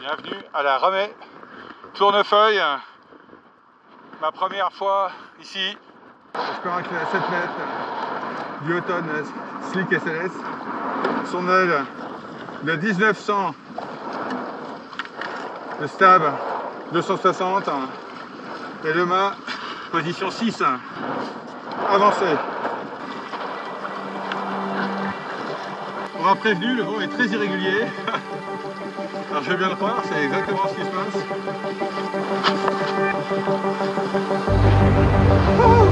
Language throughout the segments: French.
Bienvenue à la Ramée Tournefeuille. Ma première fois ici. J'espère qu'il à 7 mètres. Duotone Slick SLS. Son aile de 1900. Le stab 260. Et le mât position 6. Avancé. On m'a prévenu, le vent est très irrégulier. Alors je vais bien le croire, c'est exactement ce qui se passe. Oh,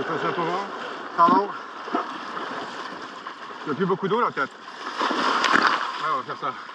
J'ai passé un loin. Pardon. Il n'y a plus beaucoup d'eau là peut-être. Ouais, on va faire ça.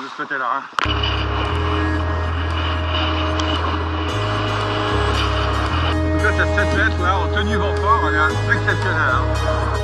De ce côté-là. En tout cas, cette 7 mètres là, en tenue vent fort, elle est exceptionnelle. Hein.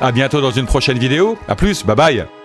À bientôt dans une prochaine vidéo. À plus, bye bye